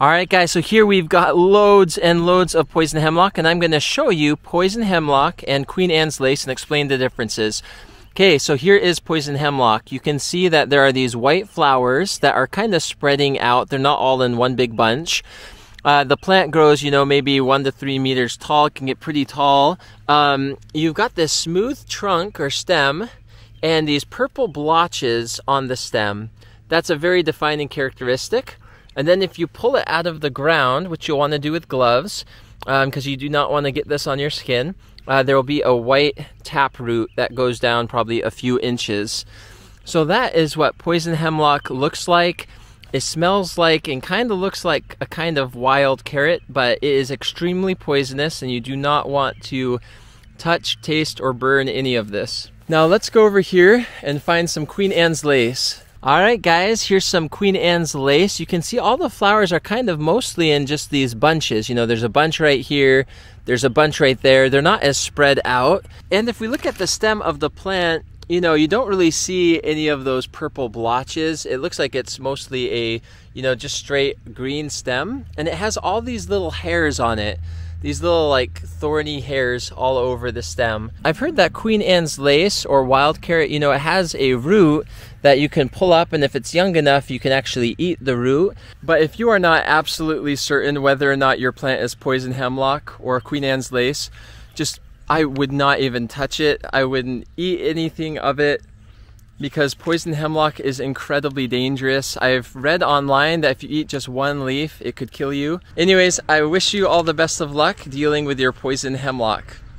All right, guys, so here we've got loads and loads of poison hemlock, and I'm going to show you poison hemlock and Queen Anne's lace and explain the differences. Okay, so here is poison hemlock. You can see that there are these white flowers that are kind of spreading out. They're not all in one big bunch. Uh, the plant grows, you know, maybe one to three meters tall. Can get pretty tall. Um, you've got this smooth trunk or stem and these purple blotches on the stem. That's a very defining characteristic. And then if you pull it out of the ground, which you'll want to do with gloves, because um, you do not want to get this on your skin, uh, there will be a white tap root that goes down probably a few inches. So that is what poison hemlock looks like. It smells like and kind of looks like a kind of wild carrot, but it is extremely poisonous and you do not want to touch, taste, or burn any of this. Now let's go over here and find some Queen Anne's lace. All right, guys, here's some Queen Anne's lace. You can see all the flowers are kind of mostly in just these bunches. You know, there's a bunch right here, there's a bunch right there. They're not as spread out. And if we look at the stem of the plant, you know, you don't really see any of those purple blotches. It looks like it's mostly a, you know, just straight green stem. And it has all these little hairs on it these little like thorny hairs all over the stem. I've heard that Queen Anne's lace or wild carrot, you know, it has a root that you can pull up and if it's young enough you can actually eat the root. But if you are not absolutely certain whether or not your plant is poison hemlock or Queen Anne's lace, just I would not even touch it. I wouldn't eat anything of it because poison hemlock is incredibly dangerous. I've read online that if you eat just one leaf, it could kill you. Anyways, I wish you all the best of luck dealing with your poison hemlock.